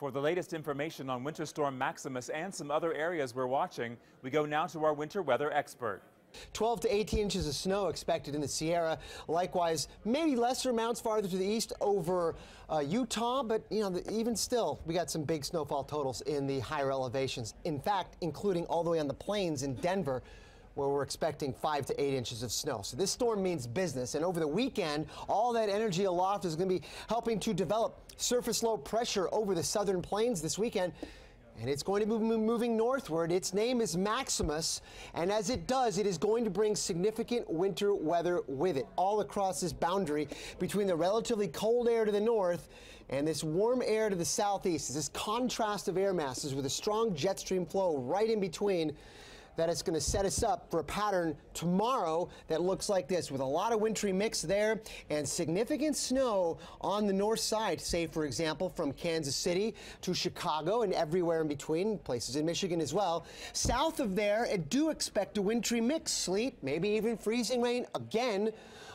For the latest information on Winter Storm Maximus and some other areas we're watching, we go now to our winter weather expert. 12 to 18 inches of snow expected in the Sierra. Likewise, maybe lesser amounts farther to the east over uh, Utah, but you know, the, even still, we got some big snowfall totals in the higher elevations. In fact, including all the way on the plains in Denver where we're expecting five to eight inches of snow. So this storm means business. And over the weekend, all that energy aloft is going to be helping to develop surface low pressure over the southern plains this weekend. And it's going to be moving northward. Its name is Maximus. And as it does, it is going to bring significant winter weather with it all across this boundary between the relatively cold air to the north and this warm air to the southeast. This contrast of air masses with a strong jet stream flow right in between that it's going to set us up for a pattern tomorrow that looks like this with a lot of wintry mix there and significant snow on the north side, say, for example, from Kansas City to Chicago and everywhere in between, places in Michigan as well. South of there, I do expect a wintry mix, sleet, maybe even freezing rain again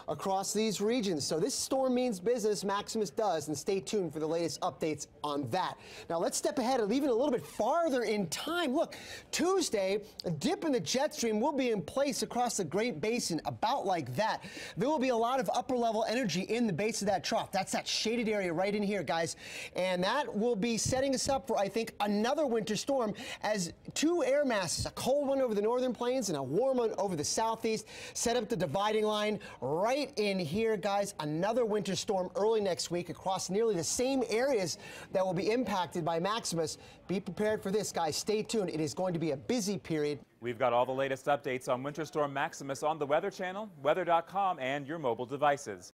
across these regions. So this storm means business, Maximus does, and stay tuned for the latest updates on that. Now let's step ahead and even a little bit farther in time. Look, Tuesday, dip in the jet stream will be in place across the Great Basin, about like that. There will be a lot of upper level energy in the base of that trough. That's that shaded area right in here, guys. And that will be setting us up for, I think, another winter storm as two air masses, a cold one over the northern plains and a warm one over the southeast, set up the dividing line right in here, guys. Another winter storm early next week across nearly the same areas that will be impacted by Maximus. Be prepared for this, guys. Stay tuned. It is going to be a busy period. We've got all the latest updates on Winter Storm Maximus on the Weather Channel, weather.com, and your mobile devices.